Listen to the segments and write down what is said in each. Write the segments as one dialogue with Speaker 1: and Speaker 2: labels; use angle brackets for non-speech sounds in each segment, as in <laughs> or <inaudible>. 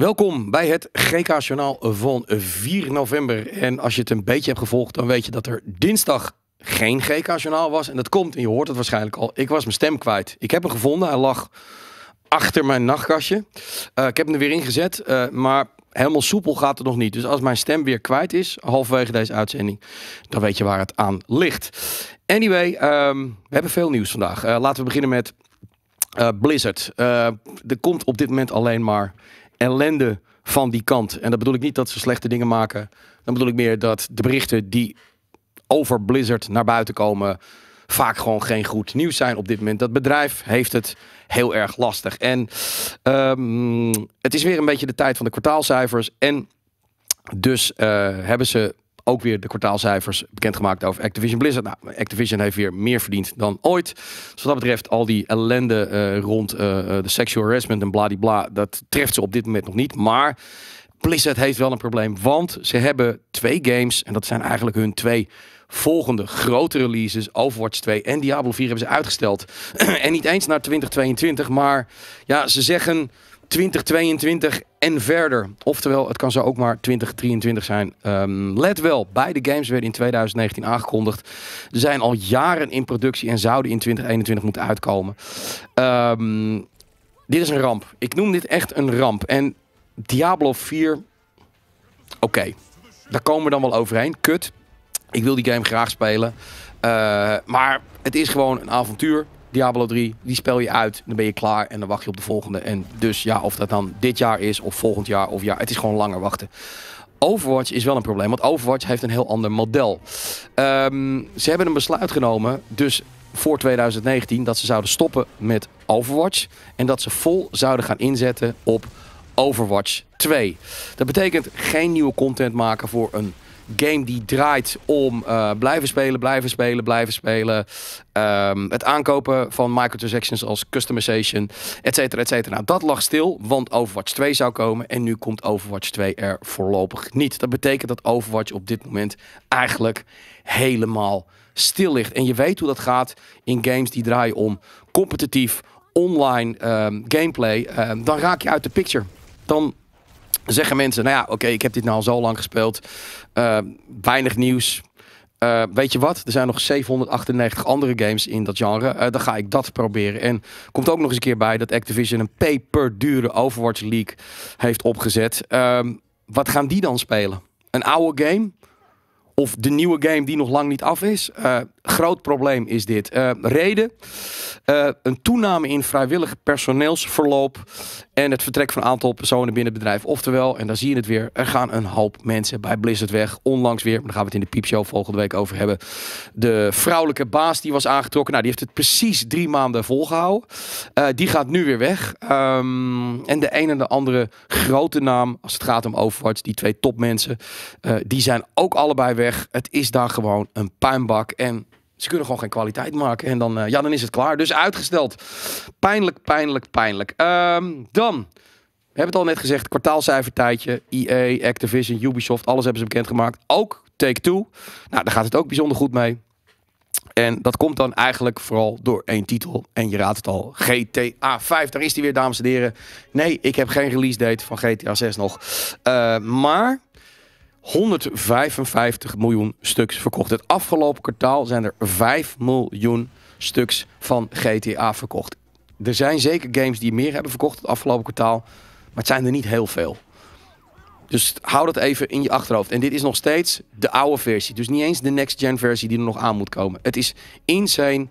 Speaker 1: Welkom bij het GK-journaal van 4 november. En als je het een beetje hebt gevolgd, dan weet je dat er dinsdag geen GK-journaal was. En dat komt, en je hoort het waarschijnlijk al, ik was mijn stem kwijt. Ik heb hem gevonden, hij lag achter mijn nachtkastje. Uh, ik heb hem er weer ingezet, uh, maar helemaal soepel gaat het nog niet. Dus als mijn stem weer kwijt is, halverwege deze uitzending, dan weet je waar het aan ligt. Anyway, um, we hebben veel nieuws vandaag. Uh, laten we beginnen met Blizzard. er komt op dit moment alleen maar ellende van die kant. En dat bedoel ik niet dat ze slechte dingen maken. Dan bedoel ik meer dat de berichten die over Blizzard naar buiten komen vaak gewoon geen goed nieuws zijn op dit moment. Dat bedrijf heeft het heel erg lastig. En um, het is weer een beetje de tijd van de kwartaalcijfers. En dus uh, hebben ze ook weer de kwartaalcijfers bekendgemaakt over Activision Blizzard. Nou, Activision heeft weer meer verdiend dan ooit. Dus wat dat betreft, al die ellende uh, rond uh, de sexual harassment en bladibla, dat treft ze op dit moment nog niet. Maar Blizzard heeft wel een probleem, want ze hebben twee games en dat zijn eigenlijk hun twee volgende grote releases, Overwatch 2 en Diablo 4, hebben ze uitgesteld. <clears throat> en niet eens naar 2022, maar ja, ze zeggen 2022 en verder. Oftewel, het kan zo ook maar 2023 zijn. Um, let wel, beide games werden in 2019 aangekondigd. Ze zijn al jaren in productie en zouden in 2021 moeten uitkomen. Um, dit is een ramp. Ik noem dit echt een ramp. En Diablo 4, oké, daar komen we dan wel overheen. Kut. Ik wil die game graag spelen. Uh, maar het is gewoon een avontuur. Diablo 3, die speel je uit, dan ben je klaar en dan wacht je op de volgende. En dus ja, of dat dan dit jaar is of volgend jaar of ja, het is gewoon langer wachten. Overwatch is wel een probleem, want Overwatch heeft een heel ander model. Um, ze hebben een besluit genomen, dus voor 2019, dat ze zouden stoppen met Overwatch. En dat ze vol zouden gaan inzetten op Overwatch 2. Dat betekent geen nieuwe content maken voor een game die draait om uh, blijven spelen, blijven spelen, blijven spelen. Um, het aankopen van microtransactions als customization, et cetera, et cetera. Nou, dat lag stil, want Overwatch 2 zou komen. En nu komt Overwatch 2 er voorlopig niet. Dat betekent dat Overwatch op dit moment eigenlijk helemaal stil ligt. En je weet hoe dat gaat in games die draaien om competitief online um, gameplay. Um, dan raak je uit de picture. Dan zeggen mensen, nou ja, oké, ik heb dit nou al zo lang gespeeld. Uh, weinig nieuws. Uh, weet je wat? Er zijn nog 798 andere games in dat genre. Uh, dan ga ik dat proberen. En komt ook nog eens een keer bij dat Activision een pay-per-dure Overwatch League heeft opgezet. Uh, wat gaan die dan spelen? Een oude game? Of de nieuwe game die nog lang niet af is? groot probleem is dit. reden? een toename in vrijwillig personeelsverloop en het vertrek van een aantal personen binnen het bedrijf. Oftewel, en daar zie je het weer, er gaan een hoop mensen bij Blizzard weg. Onlangs weer, daar gaan we het in de piepshow volgende week over hebben. De vrouwelijke baas die was aangetrokken. Nou, die heeft het precies drie maanden volgehouden. Uh, die gaat nu weer weg. Um, en de een en de andere grote naam, als het gaat om Overwatch, die twee topmensen, uh, die zijn ook allebei weg. Het is daar gewoon een puinbak. En ze kunnen gewoon geen kwaliteit maken. En dan, uh, ja, dan is het klaar. Dus uitgesteld. Pijnlijk, pijnlijk, pijnlijk. Um, dan. We hebben het al net gezegd. Kwartaalcijfertijdje. EA, Activision, Ubisoft. Alles hebben ze bekendgemaakt. Ook Take-Two. Nou, daar gaat het ook bijzonder goed mee. En dat komt dan eigenlijk vooral door één titel. En je raadt het al. GTA 5. Daar is die weer, dames en heren. Nee, ik heb geen release date van GTA 6 nog. Uh, maar 155 miljoen stuks verkocht. Het afgelopen kwartaal zijn er 5 miljoen stuks van GTA verkocht. Er zijn zeker games die meer hebben verkocht het afgelopen kwartaal. Maar het zijn er niet heel veel. Dus hou dat even in je achterhoofd. En dit is nog steeds de oude versie. Dus niet eens de next-gen versie die er nog aan moet komen. Het is insane.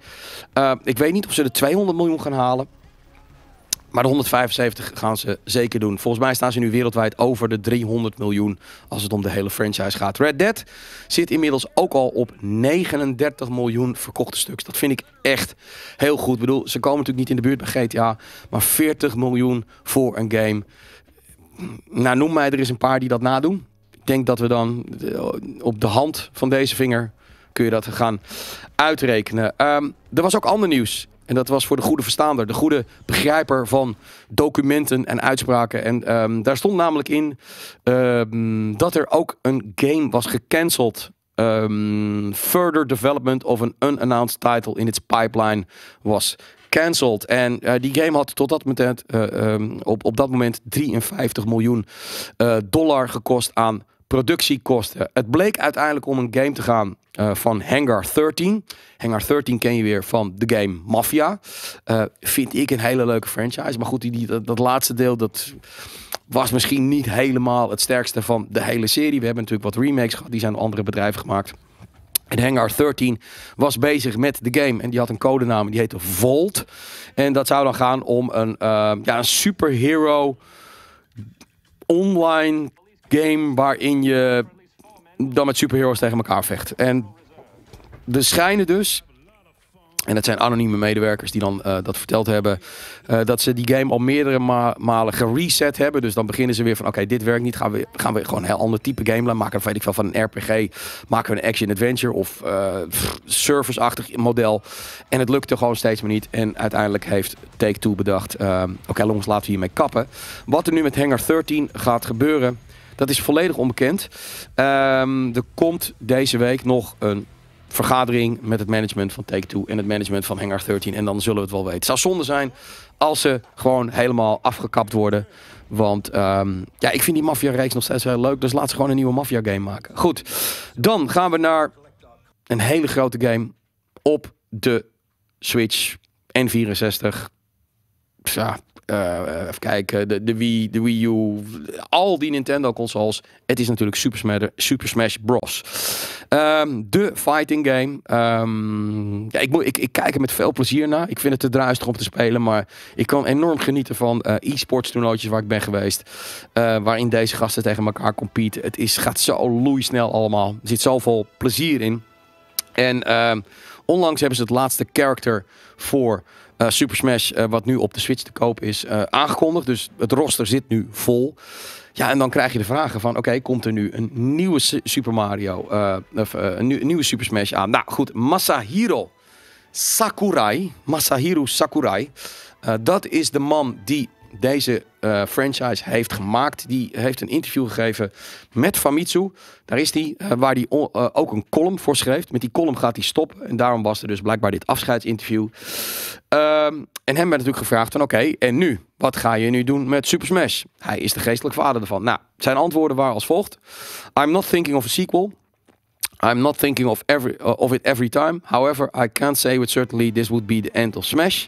Speaker 1: Uh, ik weet niet of ze de 200 miljoen gaan halen. Maar de 175 gaan ze zeker doen. Volgens mij staan ze nu wereldwijd over de 300 miljoen als het om de hele franchise gaat. Red Dead zit inmiddels ook al op 39 miljoen verkochte stuks. Dat vind ik echt heel goed. Ik bedoel, ze komen natuurlijk niet in de buurt bij GTA, maar 40 miljoen voor een game. Nou, noem mij er eens een paar die dat nadoen. Ik denk dat we dan eh, op de hand van deze vinger kun je dat gaan uitrekenen. Um, er was ook ander nieuws. En dat was voor de goede verstaander, de goede begrijper van documenten en uitspraken. En um, daar stond namelijk in um, dat er ook een game was gecanceld. Um, further development of an unannounced title in its pipeline was cancelled. En uh, die game had tot dat moment, um, op, op dat moment 53 miljoen uh, dollar gekost aan productiekosten. Het bleek uiteindelijk om een game te gaan uh, van Hangar 13. Hangar 13 ken je weer van de game Mafia. Uh, vind ik een hele leuke franchise. Maar goed, die, dat, laatste deel, dat was misschien niet helemaal het sterkste van de hele serie. We hebben natuurlijk wat remakes gehad, die zijn door andere bedrijven gemaakt. En Hangar 13 was bezig met de game en die had een codenaam die heette Volt. En dat zou dan gaan om een, uh, ja, een superhero online game waarin je dan met superheroes tegen elkaar vecht. En de schijnen dus en het zijn anonieme medewerkers die dan uh, dat verteld hebben. Uh, dat ze die game al meerdere ma malen gereset hebben. Dus dan beginnen ze weer van oké, dit werkt niet. Gaan we, gaan we gewoon een heel ander type game maken. Weet ik veel, van een RPG. Maken we een action-adventure of uh, service-achtig model. En het lukte gewoon steeds maar niet. En uiteindelijk heeft Take-Two bedacht. oké okay, jongens, laten we hiermee kappen. Wat er nu met Hangar 13 gaat gebeuren. Dat is volledig onbekend. Um, er komt deze week nog een vergadering met het management van Take-Two en het management van Hangar 13. En dan zullen we het wel weten. Het zou zonde zijn als ze gewoon helemaal afgekapt worden. Want um, ja, ik vind die Mafia-reeks nog steeds heel leuk. Dus laat ze gewoon een nieuwe Mafia-game maken. Goed, dan gaan we naar een hele grote game op de Switch N64. Ja, uh, even kijken, de, de, Wii, de Wii U, al die Nintendo consoles. Het is natuurlijk Super Smash, Super Smash Bros. Um, de fighting game. Um, ja, ik, ik, ik kijk er met veel plezier naar. Ik vind het te druistig om te spelen, maar ik kan enorm genieten van uh, e-sports toernooitjes waar ik ben geweest. Uh, waarin deze gasten tegen elkaar competen. Het is, gaat zo loeisnel allemaal. Er zit zoveel plezier in. En um, onlangs hebben ze het laatste character voor uh, Super Smash, uh, wat nu op de Switch te koop is, uh, aangekondigd. Dus het roster zit nu vol. Ja, en dan krijg je de vragen van, oké, komt er nu een nieuwe Super Mario, of een, een, nieuwe Super Smash aan? Nou goed, Masahiro Sakurai, Masahiro Sakurai, dat is de man die deze uh, franchise heeft gemaakt. Die heeft een interview gegeven met Famitsu. Daar is hij, uh, waar hij uh, ook een column voor schreef. Met die column gaat hij stoppen. En daarom was er dus blijkbaar dit afscheidsinterview. Ehm, en hem werd natuurlijk gevraagd van oké, en nu? Wat ga je nu doen met Super Smash? Hij is de geestelijke vader ervan. Nou, zijn antwoorden waren als volgt. I'm not thinking of a sequel. I'm not thinking of, every, of it every time. However, I can't say with certainty this would be the end of Smash.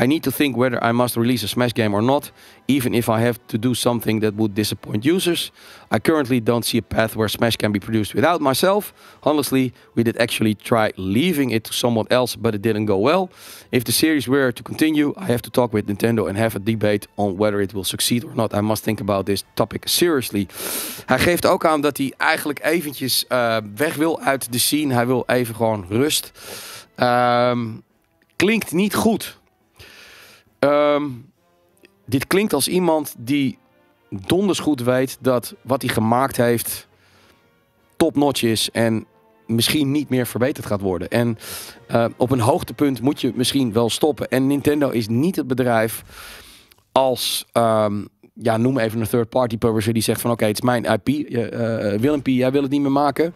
Speaker 1: I need to think whether I must release a Smash game or not, even if I have to do something that would disappoint users. I currently don't see a path where Smash can be produced without myself. Honestly, we did actually try leaving it to someone else, but it didn't go well. If the series were to continue, I have to talk with Nintendo and have a debate on whether it will succeed or not. I must think about this topic seriously. Hij geeft ook aan dat hij eigenlijk eventjes uh, weg wil uit de scene. Hij wil even gewoon rust. Um, klinkt niet goed. Um, dit klinkt als iemand die donders goed weet dat wat hij gemaakt heeft topnotch is en misschien niet meer verbeterd gaat worden. En uh, op een hoogtepunt moet je misschien wel stoppen. En Nintendo is niet het bedrijf als, um, ja, noem even een third-party publisher die zegt van oké, het is mijn IP. Uh, uh, Willem P, jij wil het niet meer maken.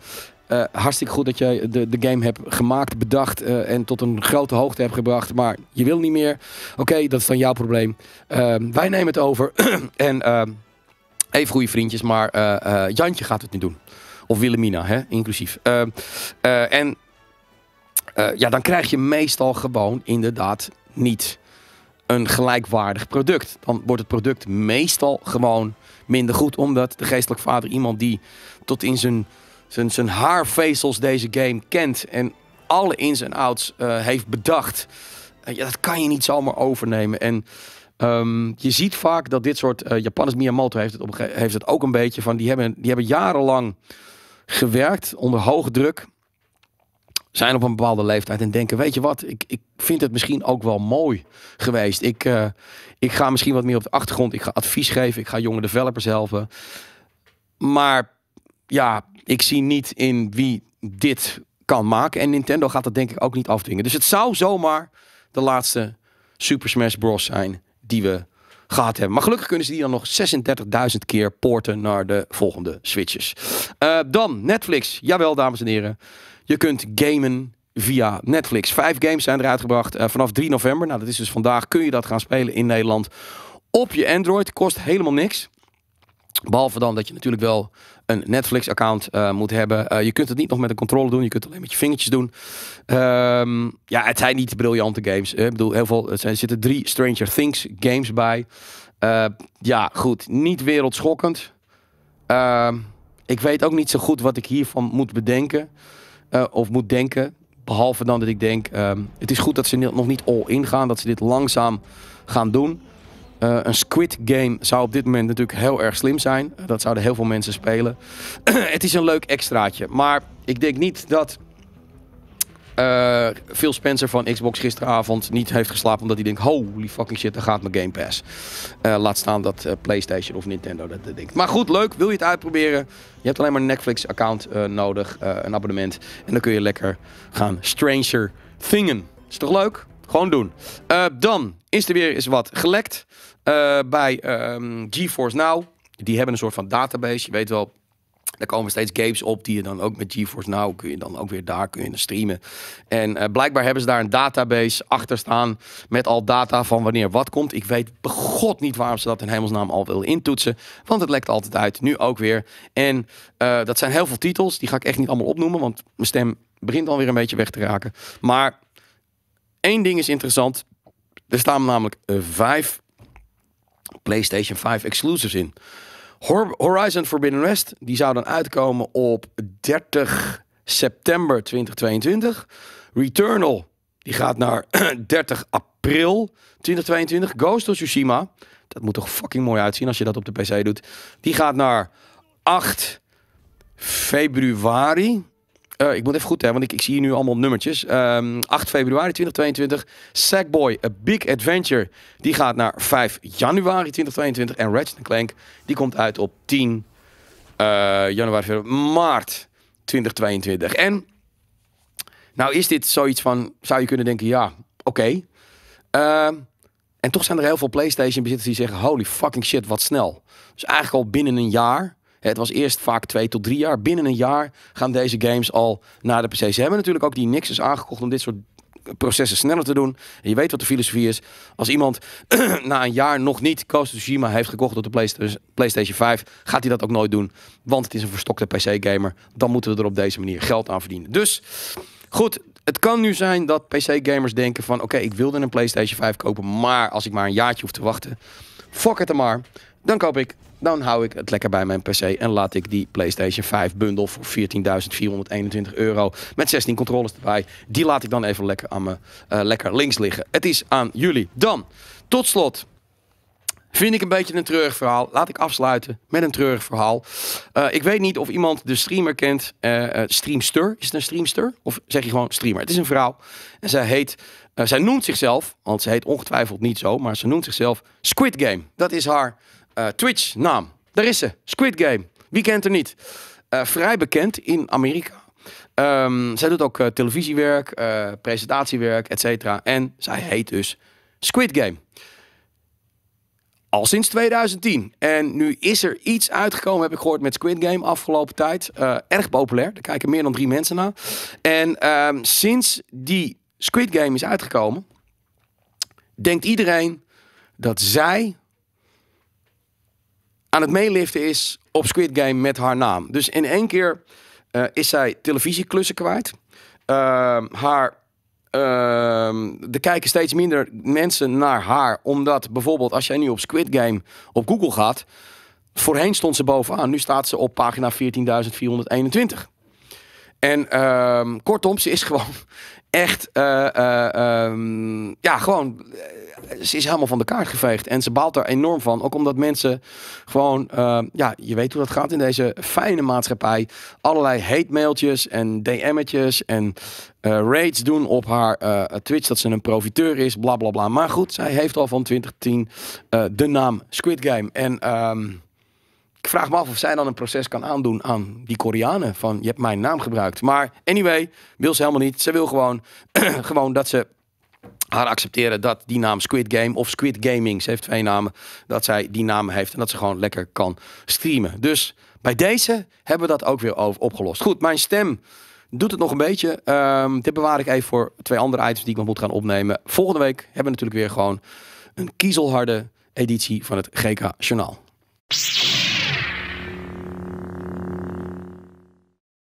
Speaker 1: Uh, hartstikke goed dat jij de, de game hebt gemaakt, bedacht uh, en tot een grote hoogte hebt gebracht. Maar je wil niet meer. Oké, dat is dan jouw probleem. Uh, wij nemen het over. <clears throat> en ehm, even goede vriendjes, maar eh, Jantje gaat het nu doen. Of Willemina, hè, inclusief. Ehm, en ja, dan krijg je meestal gewoon inderdaad niet een gelijkwaardig product. Dan wordt het product meestal gewoon minder goed. Omdat de geestelijk vader iemand die tot in zijn zijn, haarvezels deze game kent en alle ins en outs uh, heeft bedacht. Uh, ja, dat kan je niet zomaar overnemen. En um, je ziet vaak dat dit soort uh, Miyamoto heeft het, op, heeft het ook een beetje van, die hebben, die hebben jarenlang gewerkt onder hoge druk. Zijn op een bepaalde leeftijd en denken, weet je wat, ik, ik vind het misschien ook wel mooi geweest. Ik, ik ga misschien wat meer op de achtergrond, ik ga advies geven, ik ga jonge developers helpen. Maar ja, ik zie niet in wie dit kan maken. En Nintendo gaat dat denk ik ook niet afdwingen. Dus het zou zomaar de laatste Super Smash Bros. zijn die we gehad hebben. Maar gelukkig kunnen ze die dan nog 36.000 keer porten naar de volgende Switches. Uh, dan Netflix. Jawel, dames en heren. Je kunt gamen via Netflix. Vijf games zijn eruit gebracht eh, vanaf 3 november. Nou, dat is dus vandaag. Kun je dat gaan spelen in Nederland op je Android. Kost helemaal niks. Behalve dan dat je natuurlijk wel een Netflix-account uh, moet hebben. Uh, je kunt het niet nog met een controle doen. Je kunt het alleen met je vingertjes doen. Um, ja, het zijn niet briljante games. Ik bedoel, heel veel, er zitten drie Stranger Things games bij. Ja, goed. Niet wereldschokkend. Ehm, ik weet ook niet zo goed wat ik hiervan moet bedenken. of moet denken. Behalve dan dat ik denk, um, het is goed dat ze nog niet all in gaan. Dat ze dit langzaam gaan doen. Uh, een Squid Game zou op dit moment natuurlijk heel erg slim zijn. Dat zouden heel veel mensen spelen. <clears throat> het is een leuk extraatje. Maar ik denk niet dat uh, Phil Spencer van Xbox gisteravond niet heeft geslapen omdat hij denkt: holy fucking shit, daar gaat mijn Game Pass. Laat staan dat PlayStation of Nintendo dat, dat denkt. Maar goed, leuk. Wil je het uitproberen? Je hebt alleen maar een Netflix-account nodig, een abonnement. En dan kun je lekker gaan Stranger Thingen. Is toch leuk? Gewoon doen. dan is er weer eens wat gelekt. Uh, bij um, GeForce Now. Die hebben een soort van database. Je weet wel, er komen steeds games op die je dan ook met GeForce Now kun je dan ook weer daar kun je streamen. En uh, blijkbaar hebben ze daar een database achter staan met al data van wanneer wat komt. Ik weet begot niet waarom ze dat in hemelsnaam al willen intoetsen, want het lekt altijd uit. Nu ook weer. En uh, dat zijn heel veel titels. Die ga ik echt niet allemaal opnoemen, want mijn stem begint alweer een beetje weg te raken. Maar één ding is interessant. Er staan namelijk vijf PlayStation 5 exclusives in. Horizon Forbidden West, die zou dan uitkomen op 30 september 2022. Returnal, die gaat naar <clears throat> 30 april 2022. Ghost of Tsushima, dat moet toch fucking mooi uitzien als je dat op de PC doet. Die gaat naar 8 februari uh, ik moet even goed hebben, want ik, ik zie hier nu allemaal nummertjes. Um, ehm, 8 februari 2022. Sackboy, A Big Adventure. Die gaat naar 5 januari 2022. En Ratchet Clank, die komt uit op 10 uh, eh, januari, maart 2022. En, nou is dit zoiets van, zou je kunnen denken, ja, oké. Ehm, en toch zijn er heel veel PlayStation bezitters die zeggen, holy fucking shit, wat snel. Dus eigenlijk al binnen een jaar het was eerst vaak twee tot drie jaar. Binnen een jaar gaan deze games al naar de PC. Ze hebben natuurlijk ook die Nixus aangekocht om dit soort processen sneller te doen. En je weet wat de filosofie is. Als iemand <clears throat> na een jaar nog niet Ghost of heeft gekocht op de PlayStation 5, gaat hij dat ook nooit doen. Want het is een verstokte PC-gamer. Dan moeten we er op deze manier geld aan verdienen. Dus goed, het kan nu zijn dat PC-gamers denken van... oké, ik wilde een PlayStation 5 kopen... maar als ik maar een jaartje hoef te wachten... fuck het maar. Dan koop ik dan hou ik het lekker bij mijn PC en laat ik die PlayStation 5 bundel voor 14.421 euro met 16 controllers erbij. Die laat ik dan even lekker aan me uh, lekker links liggen. Het is aan jullie. Dan, tot slot. Vind ik een beetje een treurig verhaal. Laat ik afsluiten met een treurig verhaal. Uh, ik weet niet of iemand de streamer kent. Uh, streamster. Is het een streamster? Of zeg je gewoon streamer? Het is een vrouw. En zij heet. zij noemt zichzelf. Want ze heet ongetwijfeld niet zo. Maar ze noemt zichzelf Squid Game. Dat is haar uh, Twitch naam. Daar is ze. Squid Game. Wie kent er niet? Vrij bekend in Amerika. Um, zij doet ook televisiewerk, presentatiewerk, et cetera. En zij heet dus Squid Game. Al sinds 2010. En nu is er iets uitgekomen, heb ik gehoord, met Squid Game afgelopen tijd. erg populair. Er kijken meer dan drie mensen naar. En um, sinds die Squid Game is uitgekomen, denkt iedereen dat zij aan het meeliften is op Squid Game met haar naam. Dus in één keer uh, is zij televisieklussen kwijt. Uh, haar, uh, er kijken steeds minder mensen naar haar. Omdat bijvoorbeeld als jij nu op Squid Game op Google gaat. Voorheen stond ze bovenaan. Nu staat ze op pagina 14.421. En ehm, kortom, ze is <laughs> gewoon echt, uh, ja, gewoon, eh, ze is helemaal van de kaart geveegd. En ze baalt er enorm van. Ook omdat mensen gewoon, ja, je weet hoe dat gaat in deze fijne maatschappij. Allerlei hate mailtjes en DM'tjes en raids doen op haar Twitch dat ze een profiteur is, bla bla bla. Maar goed, zij heeft al van 2010 de naam Squid Game. En... Um, ik vraag me af of zij dan een proces kan aandoen aan die Koreanen. Van je hebt mijn naam gebruikt. Maar anyway, wil ze helemaal niet. Ze wil gewoon, <clears throat> gewoon dat ze haar accepteren dat die naam Squid Game of Squid Gaming, ze heeft twee namen, dat zij die naam heeft en dat ze gewoon lekker kan streamen. Dus bij deze hebben we dat ook weer opgelost. Goed, mijn stem doet het nog een beetje. Ehm, dit bewaar ik even voor twee andere items die ik nog moet gaan opnemen. Volgende week hebben we natuurlijk weer gewoon een kiezelharde editie van het GK Journaal.